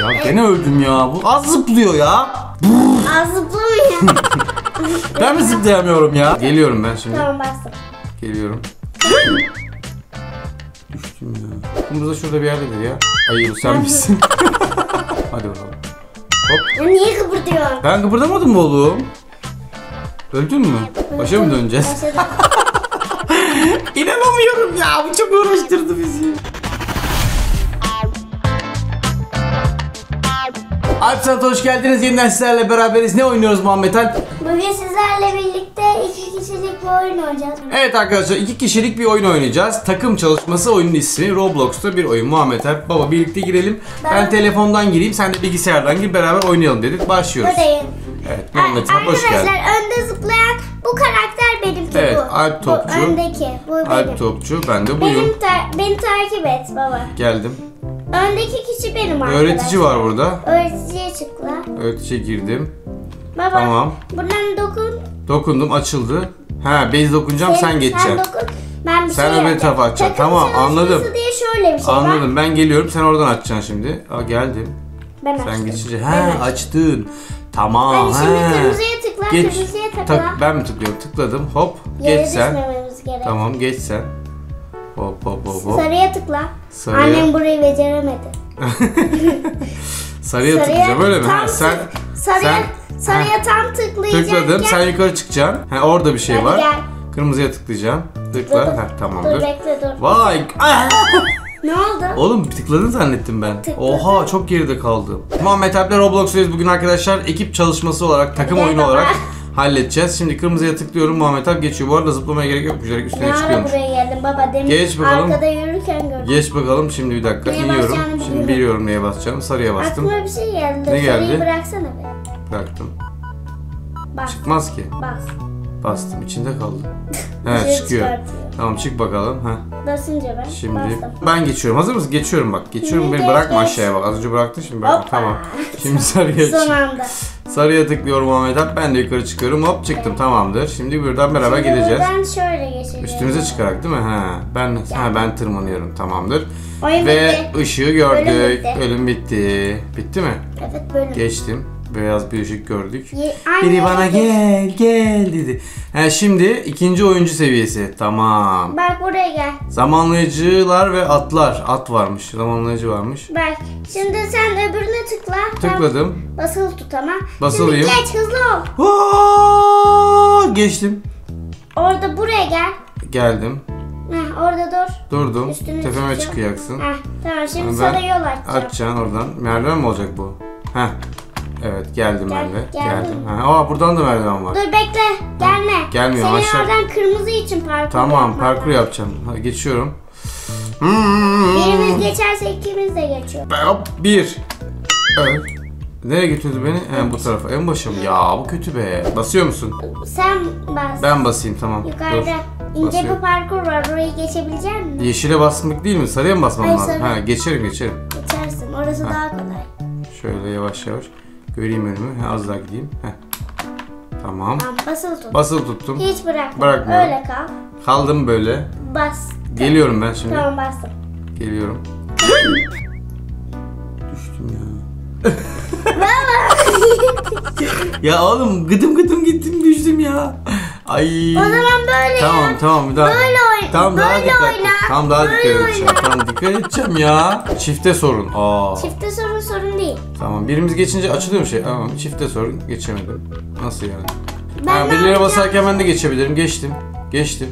Ya gene öldüm ya. Bu az zıplıyor ya. Az zıplamıyor. Ben mi zıplayamıyorum ya? Geliyorum ben şimdi. tamam bastım. Geliyorum. Düştüm ya. Kırmızı şurada bir yerdedir ya. Hayır sen misin? Hadi bakalım. Ya niye kıpırdıyorsun? Ben kıpırdamadım mı oğlum? Öldün mü? Başa mı döneceğiz? İnanamıyorum ya. Bu çok uğraştırdı bizi. Alp Sanat hoş geldiniz. Yeniden sizlerle beraberiz. Ne oynuyoruz Muhammed Alp? Bugün sizlerle birlikte iki kişilik bir oyun oynayacağız. Evet arkadaşlar iki kişilik bir oyun oynayacağız. Takım çalışması oyunun ismi. Roblox'ta bir oyun. Muhammed Alp baba birlikte girelim. Ben, Ben- telefondan gireyim. Sen de bilgisayardan gir. Beraber oynayalım dedik. Başlıyoruz. Buradayım. Evet Muhammed Alp hoş geldin. Arkadaşlar önde zıplayan bu karakter benimki Evet, bu. Alp Topçu. Bu öndeki. Bu benim. Alp Topçu. Ben de buyum. Benim ta- beni takip et baba. Geldim. Öndeki kişi benim arkadaşlar. Öğretici var burada. Öğreticiye tıkla. Öğreticiye girdim. Baba. Tamam. Buradan dokun. Dokundum açıldı. Ha bez dokunacağım sen, geçeceksin. Sen dokun. Ben bir Sen şey öbür yapacağım. tarafa açacaksın. Takım Tamam, çalışması anladım. diye şöyle bir şey var. Anladım. Ben geliyorum. Sen oradan açacaksın şimdi. Aa geldim. Ben Sen açtım. geçince Ben he açtım. açtın. Tamam. Hadi şimdi he. kırmızıya tıkla. Kırmızıya tıkla. Tak, ben mi tıklıyorum? Tıkladım. Hop. Yere geç sen. düşmememiz gerek. Tamam geç sen. Hop hop hop hop. Sarıya tıkla. Sarıya. Annem burayı beceremedi. Sarıya tıklayacağım öyle mi? tam Ha, sen sarıya, sen- sarıya tam tıklayacaksın. tıkladım. Sen yukarı çıkacaksın. Ha, orada bir şey Hadi var. gel. Kırmızıya tıklayacağım. Dur, Tıkla. dur. Ha, Dur tamamdır. bekle dur. Vay. Ah! Ne oldu? Oğlum tıkladın zannettim ben. Tıkladım. Oha çok geride kaldım. Muhammed Alp'le Roblox'tayız bugün arkadaşlar. Ekip çalışması olarak, takım Gel oyunu baba. olarak halledeceğiz. Şimdi kırmızıya tıklıyorum. Muhammed Alp geçiyor. Bu arada zıplamaya gerek yok. Direkt Ne üstüne ara çıkıyormuş. buraya baba demin Geç bakalım. arkada yürürken gördüm. Geç bakalım şimdi bir dakika Neye iniyorum. basacağını Şimdi biliyorum. biliyorum neye basacağım. Sarıya bastım. Aklıma bir şey geldi. Ne geldi? Sarıyı bıraksana be. Bıraktım. Bas. Çıkmaz ki. Bas. Bastım. içinde kaldı. Dışarı Evet çıkıyor. çıkartıyor. Tamam çık bakalım. Heh. Basınca ben Şimdi bastım. ben geçiyorum. Hazır mısın? Geçiyorum bak. Geçiyorum. Şimdi Beni geç, bırakma geç. aşağıya bak. Az önce bıraktın şimdi bırakma. Hoppa. Tamam. Şimdi sarıya Son anda. Sarıya tıklıyorum Muhammed Alp. Ben de yukarı çıkıyorum. Hop çıktım. Tamamdır. Şimdi buradan beraber Şimdi gideceğiz. buradan şöyle. Üstümüze çıkarak değil mi? Ha. Ben ha ben tırmanıyorum. Tamamdır. Oyun Ve bitti. ışığı gördük. Bölüm bitti. Bölüm bitti. Bitti mi? Evet bölüm. Geçtim. Beyaz bir ışık gördük. Ye- Biri bana gel gel dedi. Ha şimdi ikinci oyuncu seviyesi. Tamam. Bak buraya gel. Zamanlayıcılar ve atlar. At varmış. Zamanlayıcı varmış. Bak şimdi sen öbürüne tıkla. Tam Tıkladım. Basılı tut ama. Basılıyım. Şimdi geç hızlı ol. Aa, geçtim. Orada buraya gel. Geldim. Heh, orada dur. Durdum. Üstüne Tepeme çıkacağım. çıkacaksın. Heh, tamam şimdi Ben sana yol açacağım. Açacaksın oradan. Merdiven mi olacak bu? Heh. Evet geldim Gel- ben de. geldim. Geldim. Ha, aa buradan da merdiven var. Dur bekle. Gelme. Gelmiyor, Senin aşağı- oradan kırmızı için parkur Tamam yapman parkur lazım. yapacağım. Hadi geçiyorum. Hmm. Birimiz geçerse ikimiz de geçiyor. Hop bir. Evet. Nereye götürdü beni? He, bu tarafa. En başa mı? Ya bu kötü be. Basıyor musun? Sen bas. Ben basayım tamam. Yukarıda Dur. İnce bir parkur var. Orayı geçebilecek misin? Yeşile basmak değil mi? Sarıya mı basmam Hayır, lazım? sarı. Ha, geçerim geçerim. Geçersin. Orası daha kolay. Şöyle yavaş yavaş. Göreyim önümü. Ha, az daha gideyim. Heh. Tamam. Tamam basılı tut. Basılı tuttum. Hiç bırakma. Bırakmıyorum. Öyle kal. Kaldım böyle. Bas. Geliyorum ben şimdi. Tamam bastım. Geliyorum. Düştüm ya. ya oğlum gıdım gıdım gittim düştüm ya. Ay. O zaman böyle Tamam yap. tamam bir daha. Böyle oyna. Tamam daha böyle dikkat. oyna. Tamam daha Böyle dikkat edeceğim. Tamam dikkat edeceğim ya. Çifte sorun. Aa. Çifte sorun sorun değil. Tamam birimiz geçince açılıyor mu şey? Tamam çifte sorun geçemedim. Nasıl yani? Ben ha, birileri basarken ben de geçebilirim. Geçtim. Geçtim.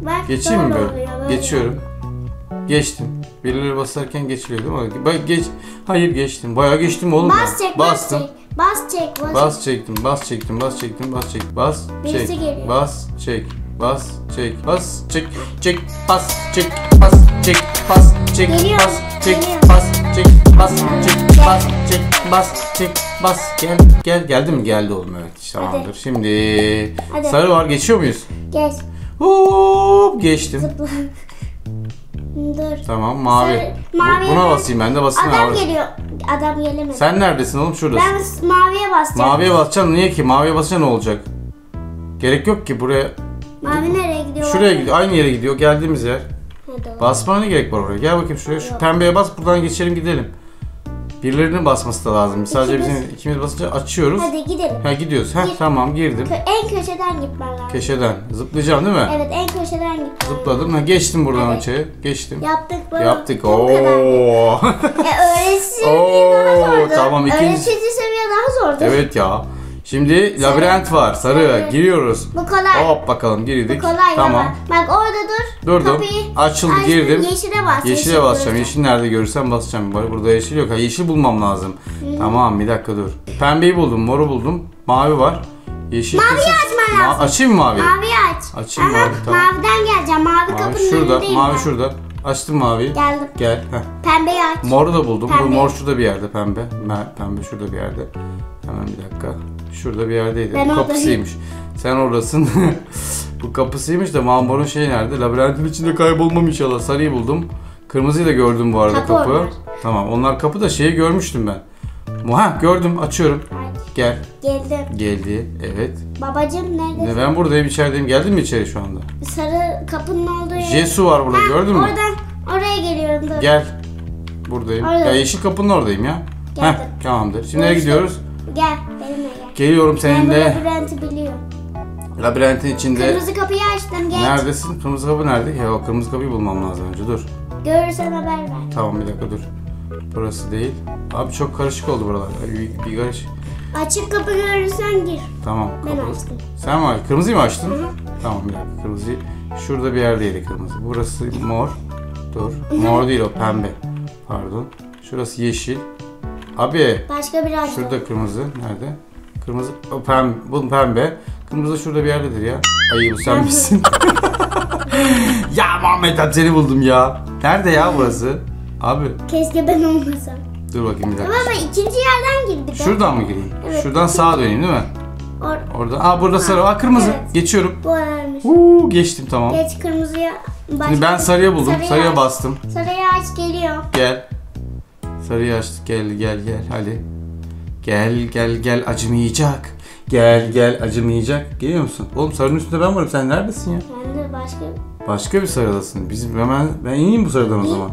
Bak, Geçeyim mi böyle? oluyor, böyle. Geçiyorum. Geçtim. Birileri basarken geçiliyor değil mi? Bak geç. Hayır geçtim. Bayağı geçtim oğlum. Bas ben. Bastım. çek. Bas çek, bas. Bas çektim, bas çektim, bas çektim, bas çek, bas Birisi çek, geliyor. bas çek, bas çek, bas çek, çek, bas çek, bas çek, bas çek, Geliyor, bas çek, geliyor. bas çek, bas çek, bas çek, bas çek, bas gel, gel, geldi mi? Geldi oğlum evet, tamamdır. Şimdi Hadi. sarı var, geçiyor muyuz? Geç. Hop, geçtim. Zıpla. Dur. Tamam, mavi. Sarı- maviye buna bas. basayım ben de basayım. Adam orası. geliyor. Adam gelemedi. Sen neredesin oğlum? Şuradasın. Ben maviye basacağım. Maviye basacaksın. Niye ki? Maviye basınca ne olacak? Gerek yok ki buraya. Mavi nereye gidiyor? Şuraya gidiyor. Aynı yere gidiyor. Geldiğimiz yer. Hadi. Basmana ne gerek var oraya? Gel bakayım şuraya. Şu pembeye bas. Buradan geçelim gidelim. Birilerinin basması da lazım. Sadece İkimiz. bizim ikimiz basınca açıyoruz. Hadi gidelim. Ha gidiyoruz. Ha Gir. tamam girdim. Kö- en köşeden gitmen lazım. Köşeden. Zıplayacağım değil mi? Evet en köşeden gitmen Zıpladım. Ha geçtim buradan Evet. içeri. Geçtim. Yaptık bunu. Yaptık. Bu kadar. Oo. E, öğretici seviye daha Oo, zordu. tamam, ikinci- Öğretici seviye daha zordu. evet ya. Şimdi labirent var. Sarı. Evet. Giriyoruz. Bu kolay. Hop bakalım Bu girdik. kolay Tamam. ama. Bak orada dur. Durdum. Kapıyı Açıldı, açtın, girdim. Yeşile bas. Yeşile yeşil basacağım. Yeşil nerede görürsem basacağım. Burada yeşil yok. Ha, yeşil bulmam lazım. Tamam bir dakika dur. Pembeyi buldum. Moru buldum. Mavi var. Yeşil Maviyi kesin- açman Ma- lazım. açayım mı mavi? Mavi aç. Açayım Ama mavi, tamam. maviden geleceğim. Mavi, Mavi kapının şurada. önündeyim Mavi ben. şurada. Açtım maviyi. Geldim. Gel. Heh. Pembeyi aç. Moru da buldum. Bu Pembe. mor şurada bir yerde pembe. Pembe şurada bir yerde. Hemen bir dakika. Şurada bir yerdeydi. Ben Bu oradayım. kapısıymış. Sen oradasın. Bu kapısıymış da Mambor'un şeyi nerede? Labirentin içinde kaybolmam inşallah. Sarıyı buldum. Kırmızıyı da gördüm bu arada Kapı kapı. onlar. Tamam onlar kapı da şeyi görmüştüm ben. Ha gördüm açıyorum. Aç. Gel. Geldim. Geldi. Evet. Babacım nerede? Ne, Ben buradayım içerideyim. Geldin mi içeri şu anda? Sarı kapının olduğu yer. Jesu var burada Ha, gördün mü? Oradan oraya geliyorum dur. Gel. Buradayım. Orada. Ya yeşil kapının oradayım ya. Geldim. Heh, tamamdır. Şimdi nereye gidiyoruz? Gel benimle gel. Geliyorum Ben senin bu de. labirenti biliyorum. Labirentin içinde. Kırmızı kapıyı açtım geç. Neredesin? Kırmızı kapı nerede? Ya o kırmızı kapıyı bulmam lazım önce. Dur. Görürsen haber ver. Tamam bir dakika dur. Burası değil. Abi çok karışık oldu buralar. Bir, bir karış. Açık kapı görürsen gir. Tamam. Ben açtım. Sen mi açtın? Kırmızıyı mı açtın? Hı hı. Tamam bir dakika. Kırmızıyı. Şurada bir yerdeydi kırmızı. Burası mor. Dur. Mor değil o pembe. Pardon. Şurası yeşil. Abi Başka bir açtım. Şurada kırmızı. Nerede? Kırmızı. O pembe. Bu pembe. Kırmızı şurada bir yerdedir ya. Ay bu sen misin? ya Muhammed ben seni buldum ya. Nerede ya burası? Abi Keşke ben olmasam. dur bakayım bir dakika. ama ikinci yerden girdik. Şuradan mı gireyim? Evet. Şuradan sağa döneyim değil mi? Or Orada. Aa burada sarı. Aa kırmızı. Evet. Geçiyorum. bu ararmış. Uuu geçtim tamam. Geç kırmızıya. Başka Şimdi ben sarıya buldum. Sarıya Sarıya aç. bastım. Sarıya aç geliyor. Gel. Sarıyı açtık. Gel gel gel. Hadi. Gel gel gel acımayacak. Gel gel acımayacak. Geliyor musun? Oğlum sarının üstünde ben varım. Sen neredesin ya? Ben de başka Başka bir sarıdasın. Bizim hemen ben ineyim bu sarıdan o zaman.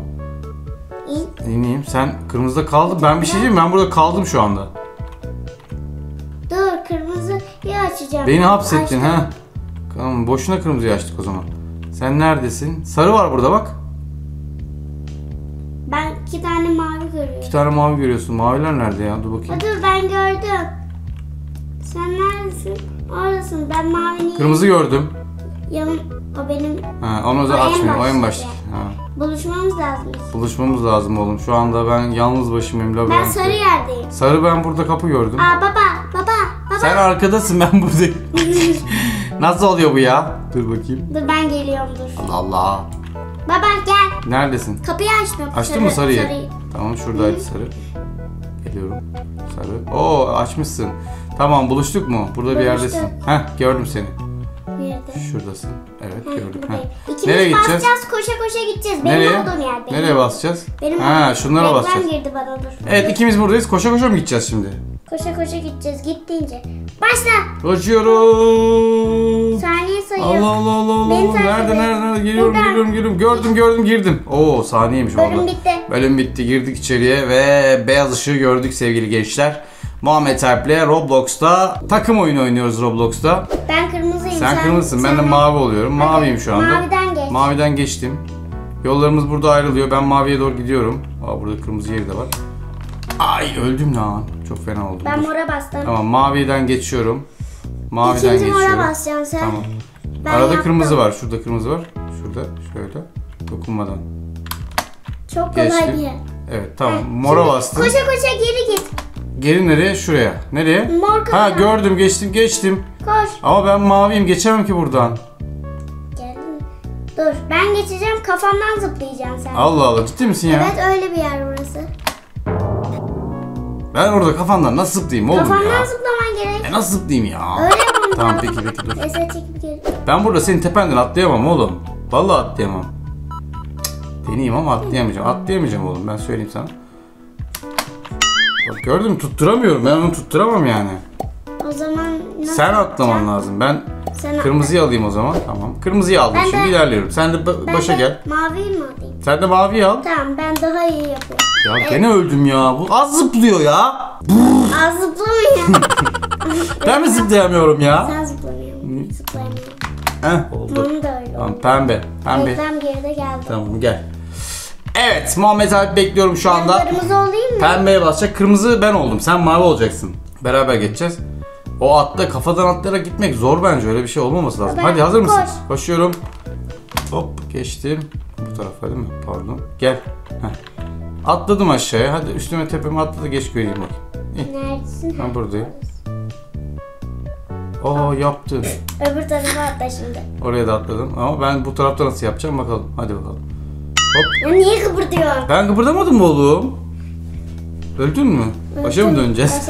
İn. İneyim. Sen kırmızıda kaldın. Ben bir şey diyeyim? Ben burada kaldım şu anda. Dur kırmızıyı açacağım. Beni hapsettin Açtım. ha. Tamam boşuna kırmızıyı açtık o zaman. Sen neredesin? Sarı var burada bak. Görüyorum. İki tane mavi görüyorsun. Maviler nerede ya? Dur bakayım. dur ben gördüm. Sen neredesin? Oradasın. Ben mavinin Kırmızı gördüm. yanım. O benim. Ha, onu da O en açmıyorum. O en baştaki. baştaki. Ha. Buluşmamız lazım. Buluşmamız lazım oğlum. Şu anda ben yalnız başımayım. Ben labirentte. sarı yerdeyim. Sarı ben burada kapı gördüm. Aa baba baba baba. Sen arkadasın ben buradayım. Nasıl oluyor bu ya? Dur bakayım. Dur ben geliyorum dur. Allah Allah. Baba gel. Neredesin? Kapıyı açtım. Açtın Sarı- mı sarıyı? Sarıyı. Tamam şuradaydı sarı. Geliyorum. Sarı. Oo açmışsın. Tamam buluştuk mu? Burada bir yerdesin. Heh gördüm seni. Nerede? Şuradasın. Evet gördüm. buradayım. Heh. İkimiz Nereye gideceğiz? basacağız koşa koşa gideceğiz. Benim Nereye? olduğum yer. Benim. Nereye basacağız? Benim ha olduğum- şunlara Reklam basacağız. girdi bana dur. Evet ikimiz buradayız. Koşa koşa mı gideceğiz şimdi? Koşa koşa gideceğiz. Git deyince. Başla. Koşuyorum. Saniye sayıyor. Allah Allah Allah Allah. Beni takip Nerede et. nerede nerede? Geliyorum Buradan. geliyorum geliyorum. Gördüm gördüm girdim. Oo saniyeymiş Bölüm valla. bitti. Bölüm bitti. Girdik içeriye ve beyaz ışığı gördük sevgili gençler. Muhammed Alp'le Roblox'ta takım oyunu oynuyoruz Roblox'ta. Ben kırmızıyım. Sen kırmızısın ben de mavi oluyorum. Maviyim şu anda. Maviden geç. Maviden geçtim. Yollarımız burada ayrılıyor. Ben maviye doğru gidiyorum. Aa burada kırmızı yeri de var. Ay öldüm lan. Çok fena oldum. Ben Dur. mora bastım. Tamam maviden geçiyorum. Maviden İkinci mora geçiyorum. basacaksın sen. Tamam. Ben Arada yaptım. kırmızı var. Şurada kırmızı var. Şurada şöyle. Dokunmadan. Çok kolay Geçtim. bir yer. Evet tamam. Heh, Mora şimdi bastım. Koşa koşa geri git. Geri nereye? Şuraya. Nereye? Mor Ha kapıdan. gördüm geçtim geçtim. Koş. Ama ben maviyim geçemem ki buradan. Geldin mi? Dur ben geçeceğim kafamdan zıplayacaksın sen. Allah Allah ciddi misin ya? Evet öyle bir yer burası. Ben orada kafandan nasıl zıplayayım oğlum Kafandan ya? zıplaman gerek. E nasıl zıplayayım ya? Öyle. Tamam peki peki dur. Çekip geri. Ben burada senin tependen atlayamam oğlum. Vallahi atlayamam. Cık, Deneyeyim ama atlayamayacağım. Atlayamayacağım oğlum ben söyleyeyim sana. Bak gördün mü tutturamıyorum. Ben onu tutturamam yani. O zaman nasıl Sen atlaman yapacaksın? lazım. Ben Sen kırmızıyı alayım o zaman. Tamam. Kırmızıyı aldım. Ben Şimdi de- ilerliyorum. Sen de ba- Ben başa de gel. Maviyi mi alayım? Sen de maviyi al. Tamam ben daha iyi yapıyorum. Ya gene öldüm ya. Bu az zıplıyor ya. Az zıplamıyor. Ben mi zıplayamıyorum ya? Sen zıplamıyorsun. Zıplayamıyorum. Heh oldu. Onun da öyle. Tamam pembe. Pembe. Reklam geride geldi. Tamam gel. Evet Muhammed abi bekliyorum şu Ben anda. kırmızı olayım mı? Pembeye basacak. Kırmızı ben oldum. Sen mavi olacaksın. Beraber geçeceğiz. O atla kafadan atlayarak gitmek zor bence. Öyle bir şey olmaması lazım. Ben- Hadi hazır mısın? koş. Koşuyorum. Hop geçtim. Bu tarafa değil mi? Pardon. Gel. Heh. Atladım aşağıya. Hadi üstüme tepeme atladı. Geç göreyim bakayım. Neredesin? Ben buradayım. Aa yaptın. Öbür tarafa atla şimdi. Oraya da atladım. Ama ben bu tarafta nasıl yapacağım bakalım. Hadi bakalım. Ya niye kıpırdıyorsun? Ben kıpırdamadım mı oğlum? Öldün mü? Başa mı döneceğiz?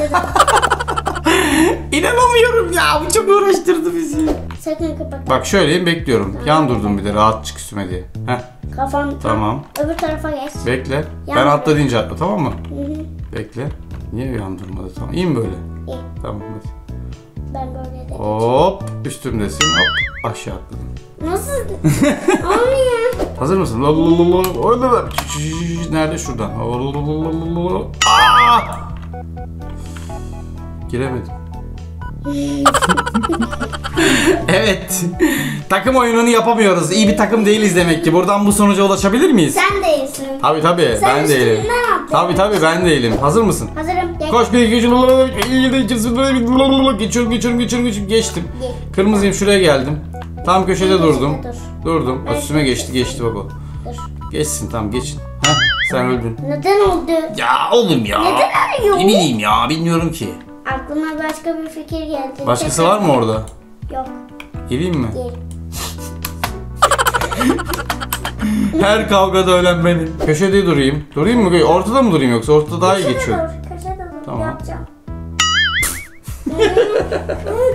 İnanamıyorum ya. Bu çok uğraştırdı bizi. Sakın kıpırda. Bak şöyleyim bekliyorum. Yan durdum bir de rahat çık üstüme diye. Heh Kafam tam. Tamam. Öbür tarafa geç. bekle. Yan ben atla deyince atla tamam mı? Hı hı. Bekle. Niye yan durmadı tamam. İyi mi böyle? İyi. Tamam hadi. Ben böyle de. Hop üstümdesin hop aşağı atladım. Nasıl? Olmuyor. Hazır mısın? Orada da. Nerede şuradan? Aa! Giremedim. Evet. takım oyununu yapamıyoruz. İyi bir takım değiliz demek ki. Buradan bu sonuca ulaşabilir miyiz? Sen değilsin. Tabii tabii. Sen ben değilim. Tabii tabii ben değilim. Hazır mısın? Hazırım. Geç. Koş bir iki üç geçiyorum geçiyorum geçiyorum geçiyorum geçtim. Geç. Kırmızıyım şuraya geldim. Tam köşede durdum. köşede Durdum. Üstüme geçti geçti bak o. Dur. Geçsin tamam geçin. Heh, sen öldün. Neden oldu? Ya oğlum ya. Neden arıyor? Ne bileyim ya bilmiyorum ki. Aklıma başka bir fikir geldi. Başkası Tekrar- var mı orada? Yok. Geleyim mi? Değil. Her kavgada ölen benim. Köşede durayım. Durayım mı? Ortada mı durayım yoksa? Ortada daha iyi geçiyor. Dur. Köşede dur. Tamam. Yapacağım.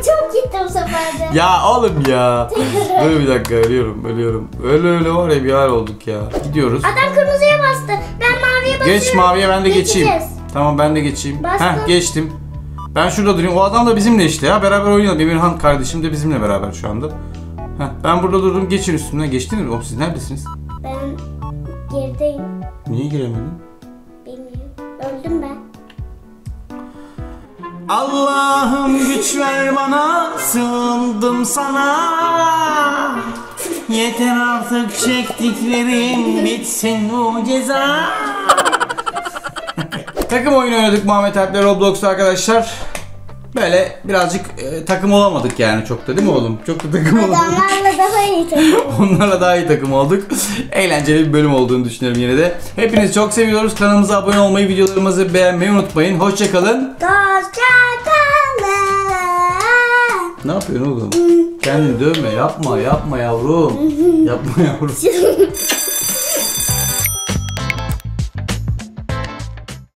Çok gitti bu sefer de. Ya oğlum ya. Dur bir dakika ölüyorum ölüyorum. Öyle öyle var ya bir hal olduk ya. Gidiyoruz. Adam kırmızıya bastı. Ben maviye basıyorum. Geç maviye ben de geçeyim. Geçeceğiz. Tamam ben de geçeyim. Bastım. Heh geçtim. Ben şurada durayım. O adam da bizimle işte ya. Beraber oynayalım. Emirhan kardeşim de bizimle beraber şu anda. Heh, ben burada durdum. Geçin üstümden. Geçtiniz mi? Oğlum siz neredesiniz? Ben gerideyim. Niye giremedin? Bilmiyorum. Öldüm ben. Allah'ım güç ver bana, sığındım sana. Yeter artık çektiklerim, bitsin bu ceza. Takım oyunu oynadık Muhammed Alp'le Roblox'ta arkadaşlar. Böyle birazcık e, takım olamadık yani çok da değil mi oğlum? Çok da takım olamadık. Adamlarla daha iyi takım. Onlarla daha iyi takım olduk. Eğlenceli bir bölüm olduğunu düşünüyorum yine de. Hepinizi çok seviyoruz. Kanalımıza abone olmayı, videolarımızı beğenmeyi unutmayın. Hoşçakalın. Hoşçakalın. Ne yapıyorsun oğlum? Kendini dövme. Yapma, yapma yavrum. yapma yavrum.